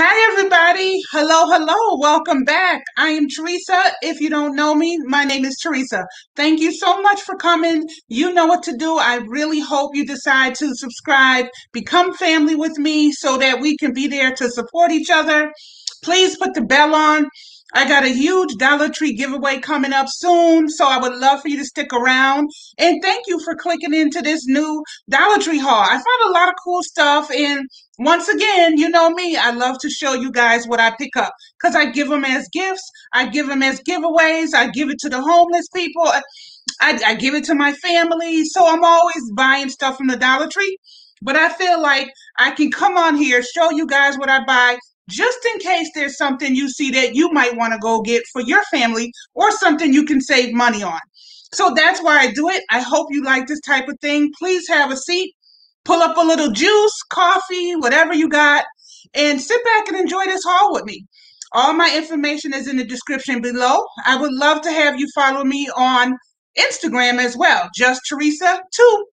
Hi, everybody. Hello, hello. Welcome back. I am Theresa. If you don't know me, my name is Theresa. Thank you so much for coming. You know what to do. I really hope you decide to subscribe, become family with me so that we can be there to support each other. Please put the bell on. I got a huge Dollar Tree giveaway coming up soon, so I would love for you to stick around. And thank you for clicking into this new Dollar Tree haul. I found a lot of cool stuff, and once again, you know me, I love to show you guys what I pick up because I give them as gifts, I give them as giveaways, I give it to the homeless people, I, I give it to my family. So I'm always buying stuff from the Dollar Tree. But I feel like I can come on here, show you guys what I buy, just in case there's something you see that you might want to go get for your family or something you can save money on. So that's why I do it. I hope you like this type of thing. Please have a seat, pull up a little juice, coffee, whatever you got, and sit back and enjoy this haul with me. All my information is in the description below. I would love to have you follow me on Instagram as well. Just Theresa 2.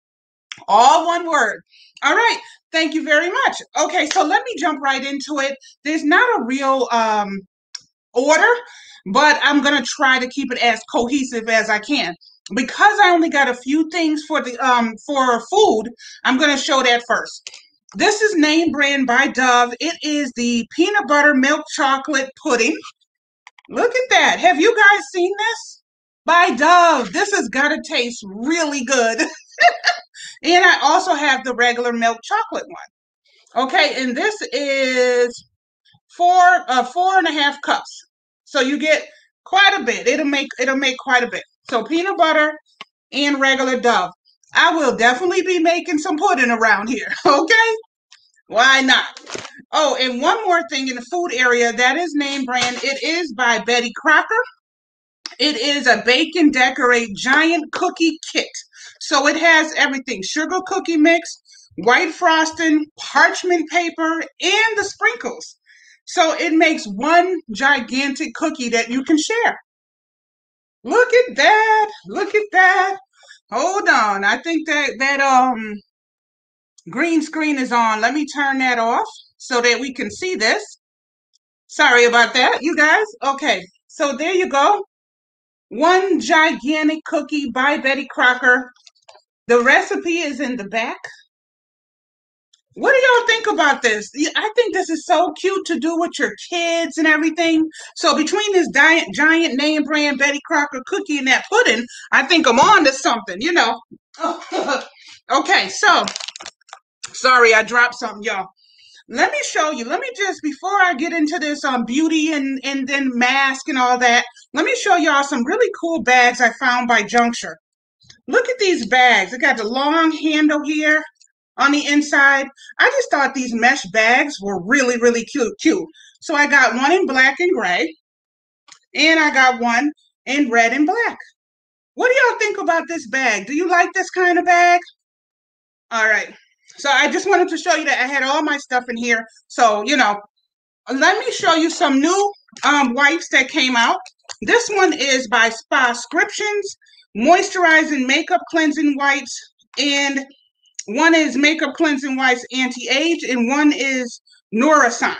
All one word. All right. Thank you very much. Okay, so let me jump right into it. There's not a real um, order, but I'm going to try to keep it as cohesive as I can. Because I only got a few things for the um for food, I'm going to show that first. This is name brand by Dove. It is the peanut butter milk chocolate pudding. Look at that. Have you guys seen this? By Dove. This has got to taste really good. And I also have the regular milk chocolate one. Okay, and this is four uh four and a half cups. So you get quite a bit. It'll make it'll make quite a bit. So peanut butter and regular Dove. I will definitely be making some pudding around here. Okay. Why not? Oh, and one more thing in the food area that is name brand. It is by Betty Crocker. It is a bake and decorate giant cookie kit. So it has everything sugar cookie mix, white frosting, parchment paper, and the sprinkles. So it makes one gigantic cookie that you can share. Look at that. Look at that. Hold on. I think that that um green screen is on. Let me turn that off so that we can see this. Sorry about that, you guys. Okay. So there you go. One gigantic cookie by Betty Crocker. The recipe is in the back. What do y'all think about this? I think this is so cute to do with your kids and everything. So between this giant, giant name brand Betty Crocker cookie and that pudding, I think I'm on to something, you know. okay, so sorry I dropped something, y'all. Let me show you. Let me just before I get into this um beauty and and then mask and all that. Let me show y'all some really cool bags I found by Juncture. Look at these bags. They got the long handle here on the inside. I just thought these mesh bags were really, really cute, cute. So I got one in black and gray, and I got one in red and black. What do y'all think about this bag? Do you like this kind of bag? All right. So I just wanted to show you that I had all my stuff in here. So, you know, let me show you some new um, wipes that came out. This one is by Spa Scriptions moisturizing makeup cleansing wipes, and one is makeup cleansing wipes anti-age, and one is Nourissant.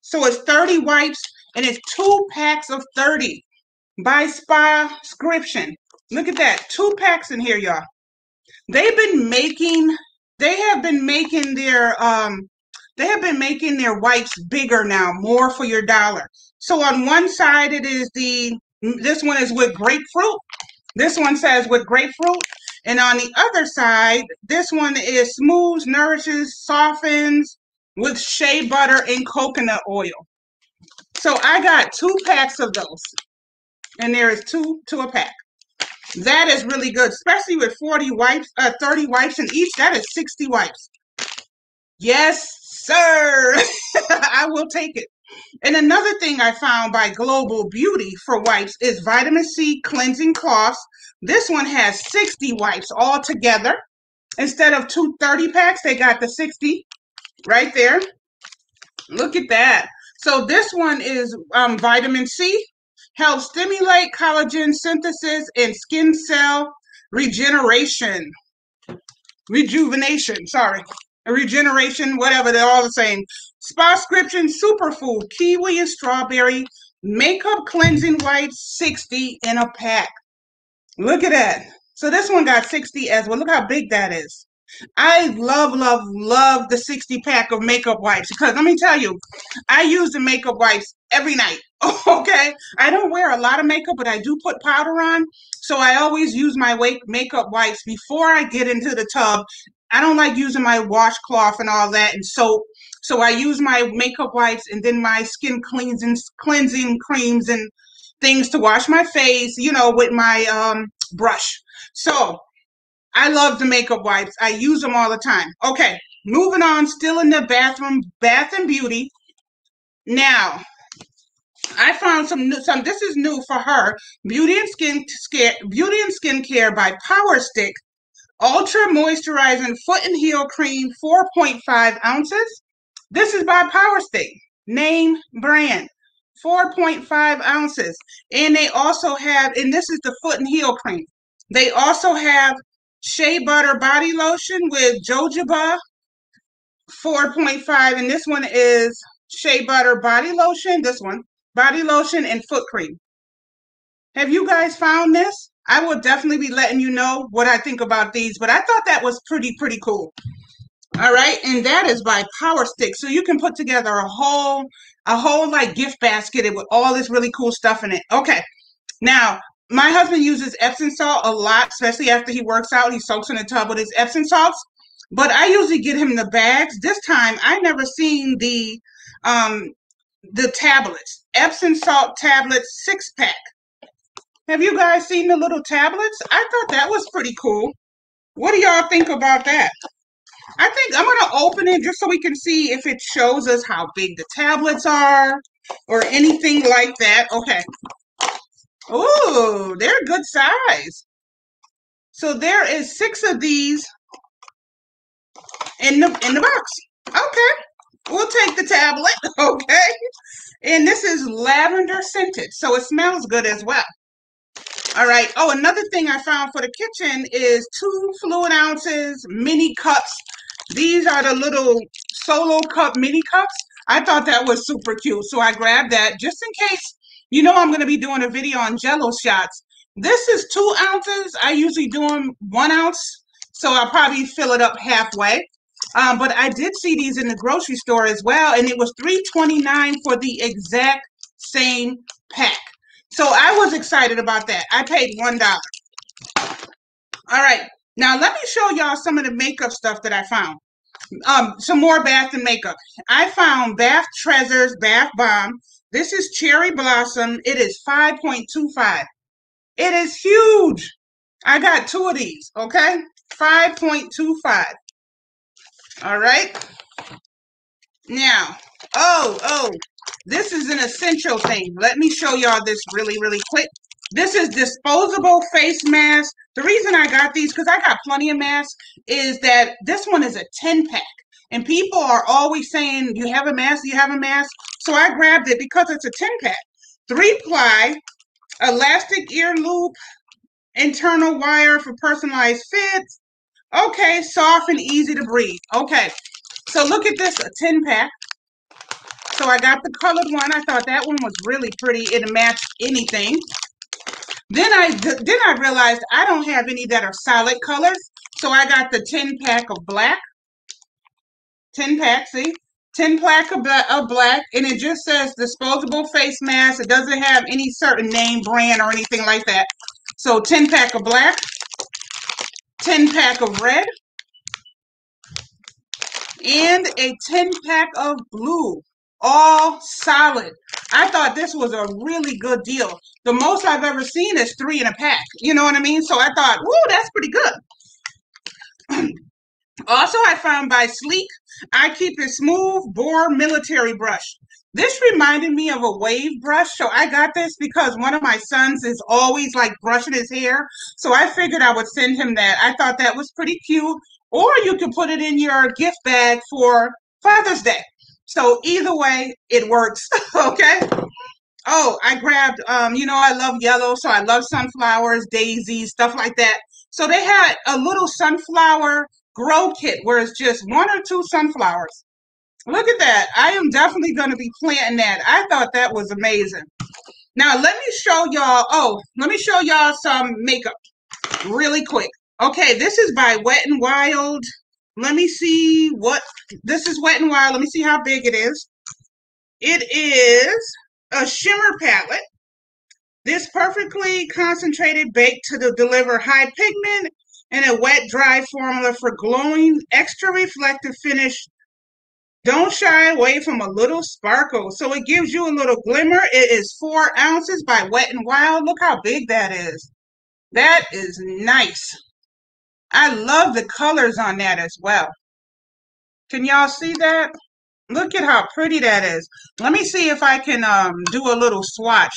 So it's 30 wipes, and it's two packs of 30 by Spa Scription. Look at that, two packs in here, y'all. They've been making, they have been making their um, they have been making their wipes bigger now, more for your dollar. So on one side, it is the this one is with grapefruit, this one says with grapefruit. And on the other side, this one is smooths, nourishes, softens with shea butter and coconut oil. So I got two packs of those. And there is two to a pack. That is really good, especially with 40 wipes, uh, 30 wipes in each. That is 60 wipes. Yes, sir. I will take it. And another thing I found by Global Beauty for wipes is vitamin C cleansing cloths. This one has 60 wipes all together. Instead of two 30 packs, they got the 60 right there. Look at that. So this one is um, vitamin C, helps stimulate collagen synthesis and skin cell regeneration. Rejuvenation, sorry regeneration, whatever, they're all the same. Spa-scription Superfood Kiwi and Strawberry Makeup Cleansing Wipes 60 in a pack. Look at that. So this one got 60 as well. Look how big that is. I love, love, love the 60 pack of makeup wipes because let me tell you, I use the makeup wipes every night. Okay. I don't wear a lot of makeup, but I do put powder on. So I always use my wake makeup wipes before I get into the tub. I don't like using my washcloth and all that and soap. So I use my makeup wipes and then my skin cleansing cleansing creams and things to wash my face, you know, with my um, brush. So I love the makeup wipes. I use them all the time. Okay, moving on, still in the bathroom, Bath and Beauty. Now, I found some new, some. This is new for her. Beauty and Skin Care, Beauty and Skincare by Power Stick, Ultra Moisturizing Foot and Heel Cream, 4.5 ounces. This is by Power Stick, name brand, 4.5 ounces. And they also have, and this is the foot and heel cream. They also have shea butter body lotion with jojoba 4.5 and this one is shea butter body lotion this one body lotion and foot cream. Have you guys found this? I will definitely be letting you know what i think about these but i thought that was pretty pretty cool all right and that is by power stick so you can put together a whole a whole like gift basket with all this really cool stuff in it okay now my husband uses Epsom salt a lot, especially after he works out. He soaks in the tub with his Epsom salts. But I usually get him the bags. This time I never seen the um the tablets. Epsom salt tablets six pack. Have you guys seen the little tablets? I thought that was pretty cool. What do y'all think about that? I think I'm gonna open it just so we can see if it shows us how big the tablets are or anything like that. Okay, Oh, they're good size. So there is six of these in the in the box. Okay. We'll take the tablet, okay? And this is lavender scented, so it smells good as well. All right. Oh, another thing I found for the kitchen is two fluid ounces mini cups. These are the little solo cup mini cups. I thought that was super cute, so I grabbed that just in case you know I'm going to be doing a video on jello shots. This is two ounces. I usually do them one ounce, so I'll probably fill it up halfway. Um, but I did see these in the grocery store as well, and it was $3.29 for the exact same pack. So I was excited about that. I paid $1. All right, now let me show y'all some of the makeup stuff that I found. Um, some more bath and makeup. I found Bath Treasures Bath Bomb. This is Cherry Blossom. It is 5.25. It is huge. I got two of these, okay? 5.25. All right. Now, oh, oh, this is an essential thing. Let me show y'all this really, really quick. This is disposable face mask. The reason I got these, because I got plenty of masks, is that this one is a 10 pack. And people are always saying, you have a mask, you have a mask. So I grabbed it because it's a 10 pack. Three ply, elastic ear loop, internal wire for personalized fits. Okay, soft and easy to breathe. Okay, so look at this, a 10 pack. So I got the colored one. I thought that one was really pretty. It matched anything. Then I then I realized I don't have any that are solid colors. So I got the 10 pack of black. 10 pack, see? 10 pack of, of black, and it just says disposable face mask. It doesn't have any certain name, brand, or anything like that. So 10 pack of black, 10 pack of red, and a 10 pack of blue, all solid. I thought this was a really good deal. The most I've ever seen is three in a pack. You know what I mean? So I thought, whoa, that's pretty good. also, I found by Sleek I keep a smooth bore military brush. This reminded me of a wave brush. So I got this because one of my sons is always like brushing his hair. So I figured I would send him that. I thought that was pretty cute. Or you can put it in your gift bag for Father's Day. So either way, it works. okay. Oh, I grabbed, um, you know, I love yellow. So I love sunflowers, daisies, stuff like that. So they had a little sunflower grow kit where it's just one or two sunflowers. Look at that. I am definitely going to be planting that. I thought that was amazing. Now, let me show y'all. Oh, let me show y'all some makeup really quick. Okay, this is by Wet and Wild. Let me see what this is Wet and Wild. Let me see how big it is. It is a shimmer palette. This perfectly concentrated bake to deliver high pigment and a wet dry formula for glowing, extra reflective finish. Don't shy away from a little sparkle. So it gives you a little glimmer. It is four ounces by Wet and Wild. Look how big that is. That is nice. I love the colors on that as well. Can y'all see that? Look at how pretty that is. Let me see if I can um, do a little swatch.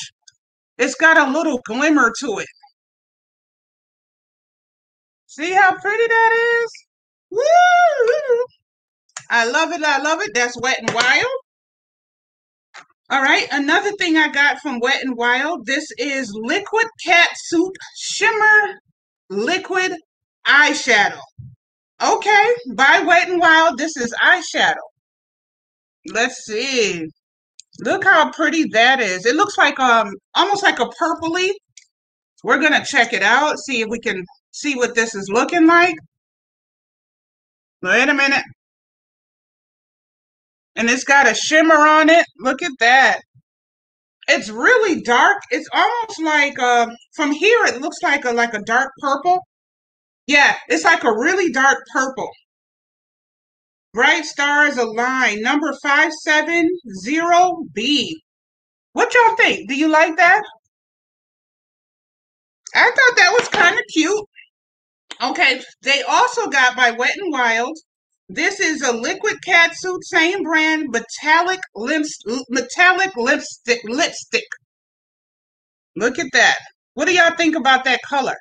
It's got a little glimmer to it. See how pretty that is? Woo! I love it. I love it. That's Wet and Wild. All right. Another thing I got from Wet and Wild. This is Liquid Cat Suit Shimmer Liquid Eyeshadow. Okay. By Wet and Wild. This is eyeshadow. Let's see. Look how pretty that is. It looks like um almost like a purpley. We're gonna check it out, see if we can see what this is looking like. Wait a minute. And it's got a shimmer on it. Look at that. It's really dark. It's almost like uh, from here it looks like a like a dark purple. Yeah, it's like a really dark purple. Bright stars align. Number 570B. What y'all think? Do you like that? I thought that was kind of cute. Okay, they also got by Wet and Wild. This is a liquid cat suit, same brand, metallic lips, metallic lipstick. Lipstick. Look at that. What do y'all think about that color?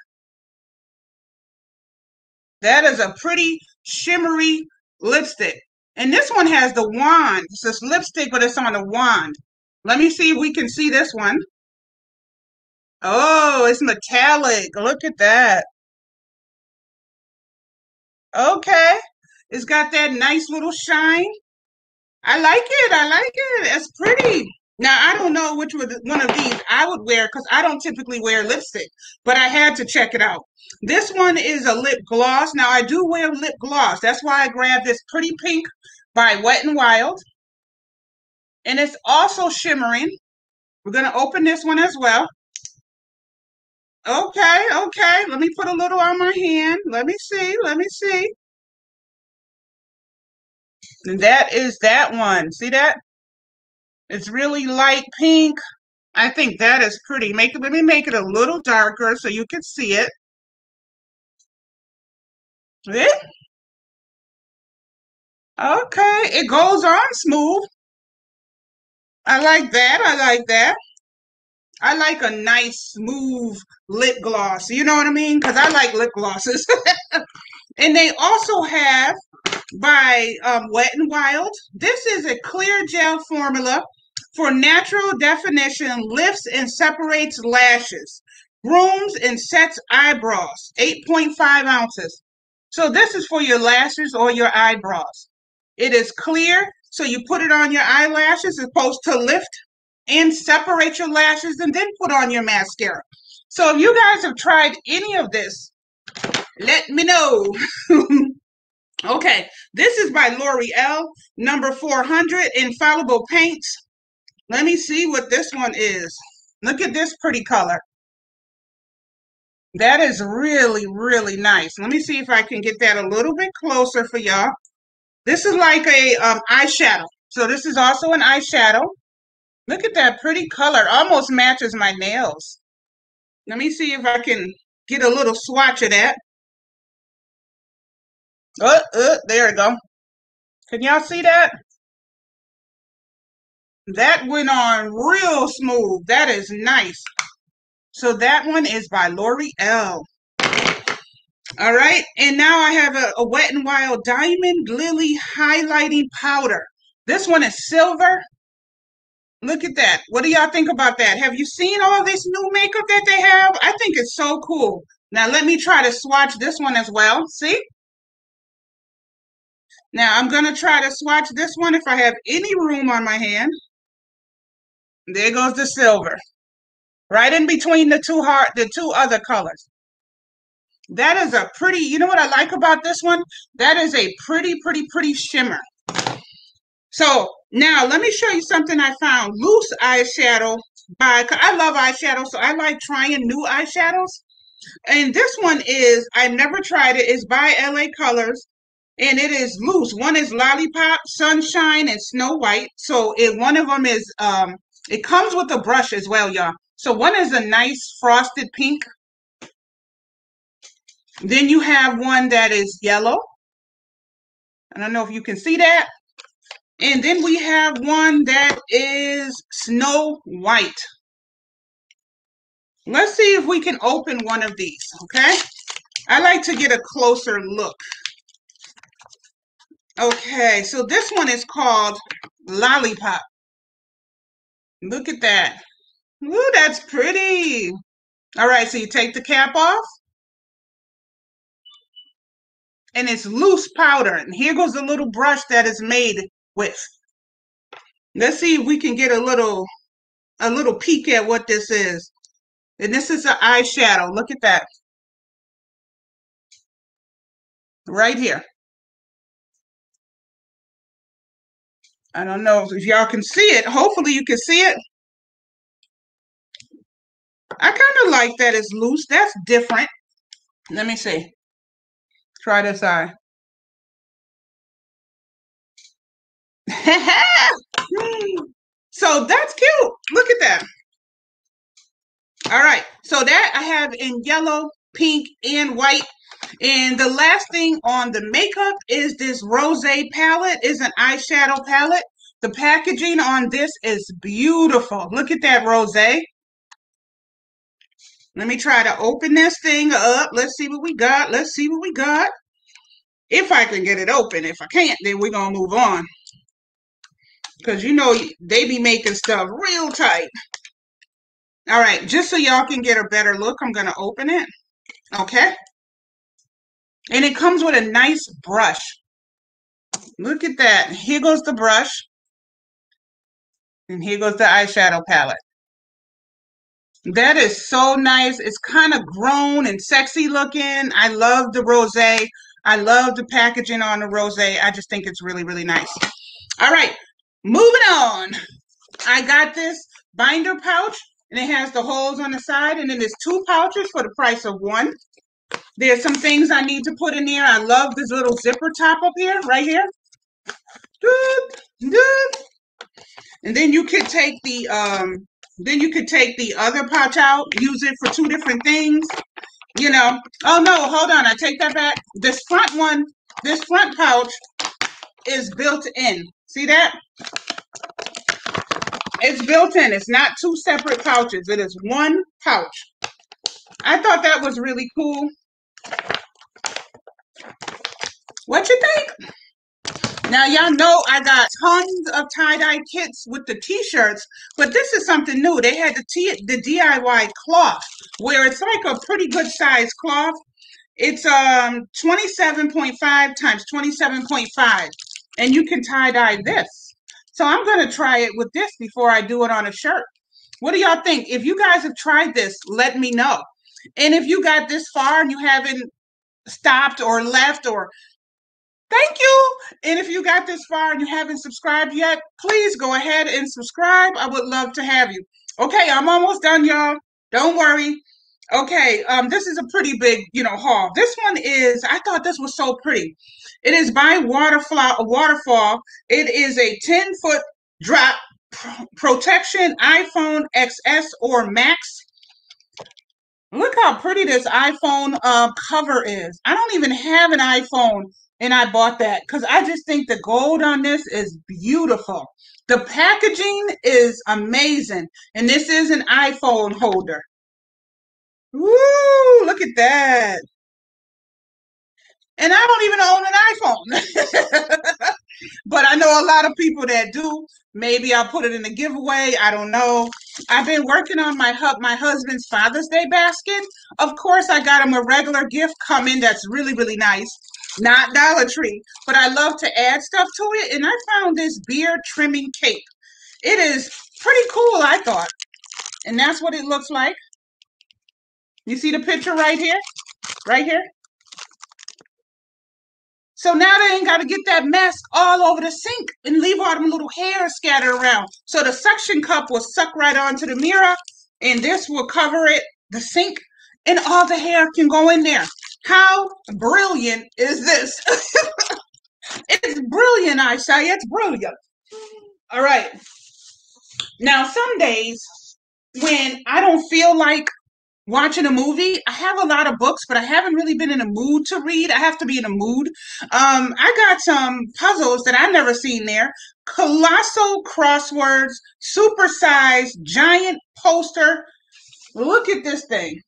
That is a pretty shimmery lipstick. And this one has the wand. It's this lipstick, but it's on a wand. Let me see if we can see this one. Oh, it's metallic. Look at that. Okay. It's got that nice little shine. I like it. I like it. It's pretty. Now, I don't know which one of these I would wear because I don't typically wear lipstick, but I had to check it out. This one is a lip gloss. Now, I do wear lip gloss. That's why I grabbed this Pretty Pink by Wet n Wild. And it's also shimmering. We're going to open this one as well. Okay, okay. Let me put a little on my hand. Let me see. Let me see. And that is that one. See that? It's really light pink. I think that is pretty. Make it, let me make it a little darker so you can see it. See? Okay, it goes on smooth. I like that. I like that. I like a nice, smooth lip gloss. You know what I mean? Because I like lip glosses. and they also have by um, Wet and Wild. This is a clear gel formula for natural definition, lifts and separates lashes, grooms and sets eyebrows, 8.5 ounces. So this is for your lashes or your eyebrows. It is clear, so you put it on your eyelashes, as opposed to lift and separate your lashes and then put on your mascara. So if you guys have tried any of this, let me know. okay, this is by L'Oreal, number 400, Infallible Paints. Let me see what this one is. Look at this pretty color. That is really, really nice. Let me see if I can get that a little bit closer for y'all. This is like a um, eyeshadow. So this is also an eyeshadow. Look at that pretty color. Almost matches my nails. Let me see if I can get a little swatch of that. Oh, uh, there we go. Can y'all see that? That went on real smooth. That is nice. So that one is by L'Oreal. All right. And now I have a, a Wet and Wild Diamond Lily Highlighting Powder. This one is silver. Look at that. What do y'all think about that? Have you seen all this new makeup that they have? I think it's so cool. Now let me try to swatch this one as well. See? Now I'm going to try to swatch this one if I have any room on my hand. There goes the silver. Right in between the two heart, the two other colors. That is a pretty, you know what I like about this one? That is a pretty, pretty, pretty shimmer. So now let me show you something I found. Loose eyeshadow by, I love eyeshadow, so I like trying new eyeshadows. And this one is, I never tried it, it's by LA Colors and it is loose. One is Lollipop, Sunshine, and Snow White. So it one of them is um it comes with a brush as well, y'all. So one is a nice frosted pink. Then you have one that is yellow. I don't know if you can see that. And then we have one that is snow white. Let's see if we can open one of these, okay? I like to get a closer look. Okay, so this one is called Lollipop. Look at that. Ooh, that's pretty. All right, so you take the cap off. And it's loose powder. And here goes the little brush that is made with. Let's see if we can get a little a little peek at what this is. And this is an eyeshadow. Look at that. Right here. I don't know if y'all can see it. Hopefully you can see it. I kind of like that it's loose. That's different. Let me see. Try this eye. so that's cute. Look at that. All right. So that I have in yellow, pink, and white. And the last thing on the makeup is this Rose palette. is an eyeshadow palette. The packaging on this is beautiful. Look at that Rose. Let me try to open this thing up. Let's see what we got. Let's see what we got. If I can get it open. If I can't, then we're going to move on. Because you know they be making stuff real tight. All right, just so y'all can get a better look, I'm going to open it. Okay. And it comes with a nice brush. Look at that. Here goes the brush. And here goes the eyeshadow palette. That is so nice. It's kind of grown and sexy looking. I love the rose. I love the packaging on the rose. I just think it's really, really nice. All right, moving on. I got this binder pouch and it has the holes on the side and then there's two pouches for the price of one. There's some things I need to put in there. I love this little zipper top up here, right here. And then you could take the um then you could take the other pouch out, use it for two different things. You know. Oh no, hold on, I take that back. This front one, this front pouch is built in. See that? It's built in. It's not two separate pouches. It is one pouch. I thought that was really cool. What you think? Now, y'all know I got tons of tie-dye kits with the t-shirts, but this is something new. They had the, t the DIY cloth, where it's like a pretty good size cloth. It's um 27.5 times 27.5, and you can tie-dye this. So I'm going to try it with this before I do it on a shirt. What do y'all think? If you guys have tried this, let me know. And if you got this far and you haven't stopped or left or thank you. And if you got this far and you haven't subscribed yet, please go ahead and subscribe. I would love to have you. Okay, I'm almost done, y'all. Don't worry. Okay, um, this is a pretty big, you know, haul. This one is, I thought this was so pretty. It is by Waterfall. Waterfall. It is a 10 foot drop protection iPhone XS or Max Look how pretty this iPhone uh, cover is. I don't even have an iPhone and I bought that because I just think the gold on this is beautiful. The packaging is amazing. And this is an iPhone holder. Woo, look at that. And I don't even own an iPhone. but I know a lot of people that do. Maybe I'll put it in a giveaway. I don't know. I've been working on my hub, my husband's Father's Day basket. Of course, I got him a regular gift coming that's really, really nice. not Dollar Tree, but I love to add stuff to it. And I found this beard trimming cape. It is pretty cool, I thought. And that's what it looks like. You see the picture right here? Right here? So now they ain't got to get that mess all over the sink and leave all them little hairs scattered around. So the suction cup will suck right onto the mirror and this will cover it, the sink, and all the hair can go in there. How brilliant is this? it's brilliant, I say. It's brilliant. All right. Now, some days when I don't feel like watching a movie. I have a lot of books, but I haven't really been in a mood to read. I have to be in a mood. Um, I got some puzzles that I've never seen there. Colossal crosswords, supersized giant poster. Look at this thing.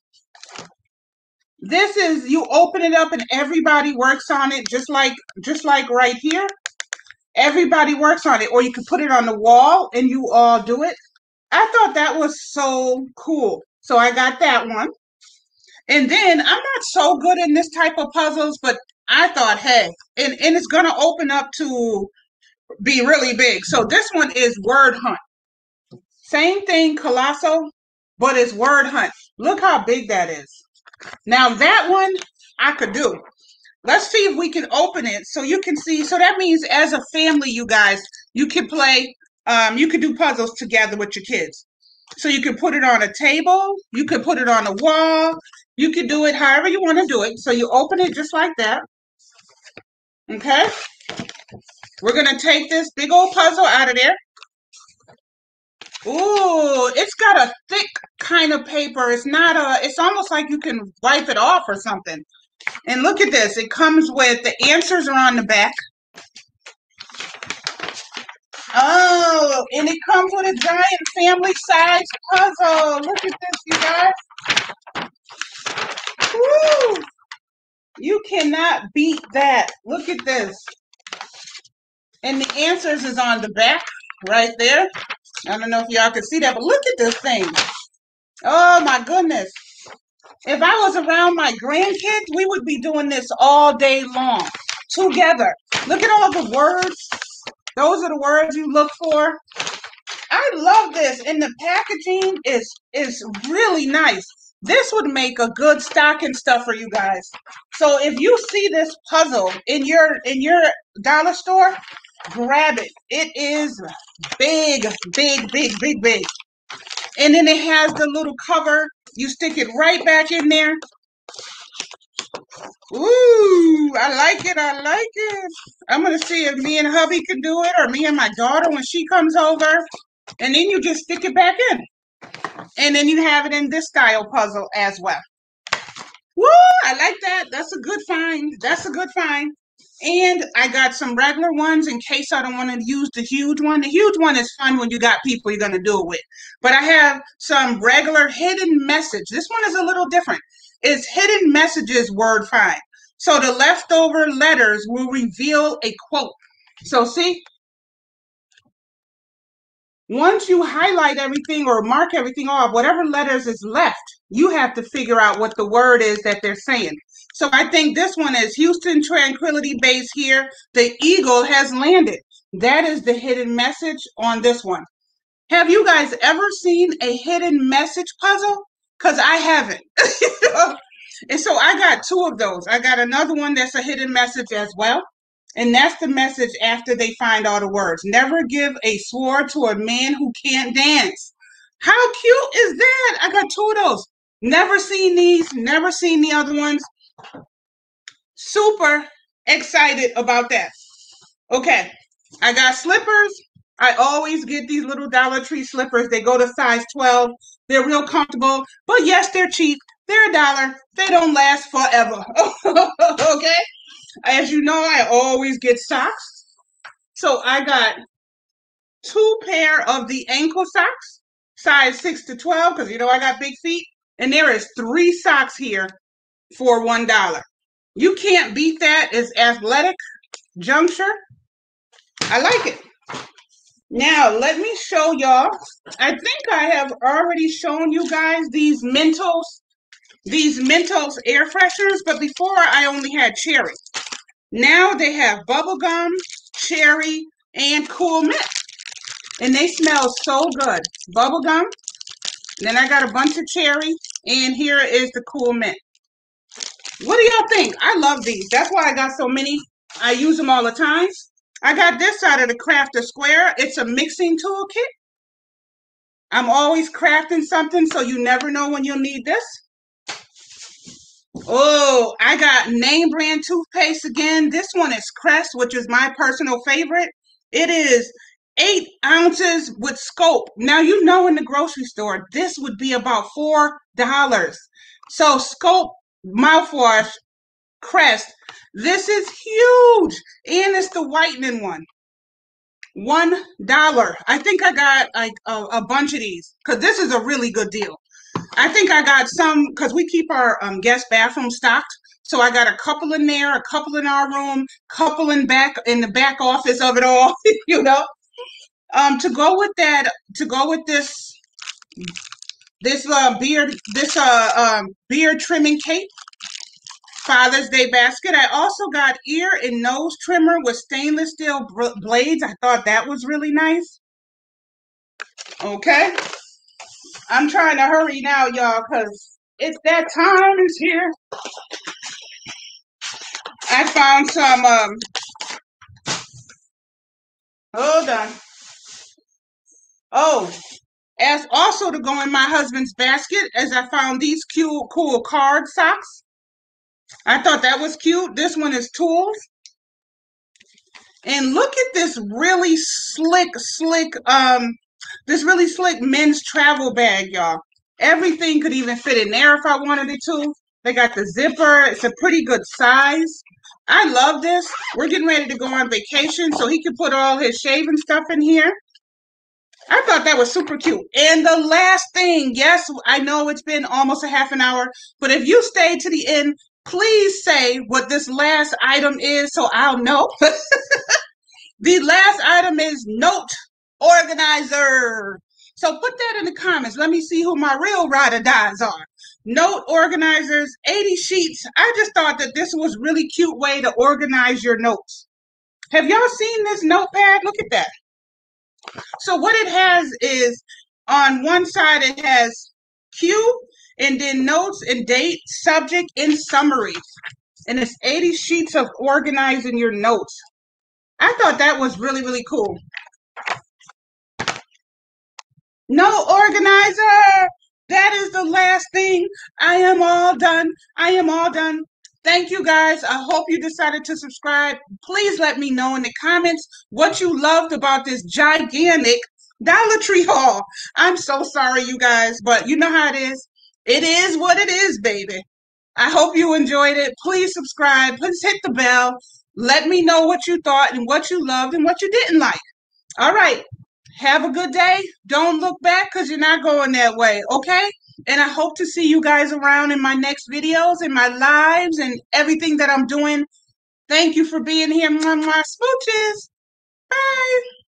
This is you open it up and everybody works on it just like just like right here. Everybody works on it or you can put it on the wall and you all do it. I thought that was so cool. So I got that one. And then I'm not so good in this type of puzzles, but I thought, hey, and, and it's going to open up to be really big. So this one is Word Hunt. Same thing, Colossal, but it's Word Hunt. Look how big that is. Now that one I could do. Let's see if we can open it so you can see. So that means as a family, you guys, you can play, um, you can do puzzles together with your kids. So you can put it on a table, you could put it on a wall, you could do it however you want to do it. So you open it just like that. Okay? We're going to take this big old puzzle out of there. Ooh, it's got a thick kind of paper. It's not a, it's almost like you can wipe it off or something. And look at this. It comes with, the answers are on the back. Oh, and it comes with a giant family size puzzle. Look at this, you guys. Woo! You cannot beat that. Look at this. And the answers is on the back right there. I don't know if y'all can see that, but look at this thing. Oh my goodness. If I was around my grandkids, we would be doing this all day long together. Look at all the words those are the words you look for. I love this, and the packaging is is really nice. This would make a good stocking stuffer, you guys. So if you see this puzzle in your in your dollar store, grab it. It is big, big, big, big, big. And then it has the little cover. You stick it right back in there. Ooh, I like it. I like it. I'm going to see if me and hubby can do it or me and my daughter when she comes over. And then you just stick it back in. And then you have it in this style puzzle as well. Woo, I like that. That's a good find. That's a good find. And I got some regular ones in case I don't want to use the huge one. The huge one is fun when you got people you're going to do it with. But I have some regular hidden message. This one is a little different. It's hidden messages word find. So the leftover letters will reveal a quote. So see, once you highlight everything or mark everything off, whatever letters is left, you have to figure out what the word is that they're saying. So I think this one is Houston Tranquility Base here. The eagle has landed. That is the hidden message on this one. Have you guys ever seen a hidden message puzzle? Because I haven't. and so I got two of those. I got another one that's a hidden message as well. And that's the message after they find all the words. Never give a sword to a man who can't dance. How cute is that? I got two of those. Never seen these, never seen the other ones. Super excited about that. Okay, I got slippers. I always get these little Dollar Tree slippers. They go to size 12. They're real comfortable, but yes, they're cheap. They're a dollar. They don't last forever. okay? As you know, I always get socks. So I got two pair of the ankle socks, size 6 to 12, because you know I got big feet. And there is three socks here for $1. You can't beat that. It's athletic juncture. I like it. Now, let me show y'all. I think I have already shown you guys these Mentos, these Mentos air fresheners, but before I only had cherry. Now they have bubblegum, cherry, and cool mint. And they smell so good. Bubblegum. And then I got a bunch of cherry. And here is the cool mint. What do y'all think? I love these. That's why I got so many. I use them all the time. I got this out of the Crafter Square. It's a mixing toolkit. I'm always crafting something, so you never know when you'll need this. Oh, I got name brand toothpaste again. This one is Crest, which is my personal favorite. It is eight ounces with scope. Now, you know, in the grocery store, this would be about $4. So, scope mouthwash, Crest, this is huge. And it's the whitening one. One dollar. I think I got like a, a bunch of these because this is a really good deal. I think I got some because we keep our um, guest bathroom stocked. So I got a couple in there, a couple in our room, couple in back in the back office of it all, you know. Um, to go with that, to go with this, this uh beard, this uh um beard trimming cape, Father's Day basket. I also got ear and nose trimmer with stainless steel blades. I thought that was really nice. Okay. I'm trying to hurry now, y'all, because it's that time is here. I found some, um, hold on. Oh, as also to go in my husband's basket, as I found these cute, cool card socks. I thought that was cute. This one is tools. And look at this really slick, slick, um, this really slick men's travel bag, y'all. Everything could even fit in there if I wanted it to. They got the zipper. It's a pretty good size. I love this. We're getting ready to go on vacation, so he can put all his shaving stuff in here. I thought that was super cute. And the last thing, yes, I know it's been almost a half an hour, but if you stay to the end, please say what this last item is so I'll know. the last item is note organizer. So put that in the comments. Let me see who my real ride or dies are. Note organizers, 80 sheets. I just thought that this was really cute way to organize your notes. Have y'all seen this notepad? Look at that. So what it has is on one side it has Q and then notes and date, subject, and summary. And it's 80 sheets of organizing your notes. I thought that was really, really cool. No organizer. That is the last thing. I am all done. I am all done. Thank you guys. I hope you decided to subscribe. Please let me know in the comments what you loved about this gigantic Dollar Tree haul. I'm so sorry, you guys, but you know how it is. It is what it is, baby. I hope you enjoyed it. Please subscribe. Please hit the bell. Let me know what you thought and what you loved and what you didn't like. All right. Have a good day. Don't look back because you're not going that way. Okay? And I hope to see you guys around in my next videos, in my lives, and everything that I'm doing. Thank you for being here. Mwah, mwah, smooches. Bye.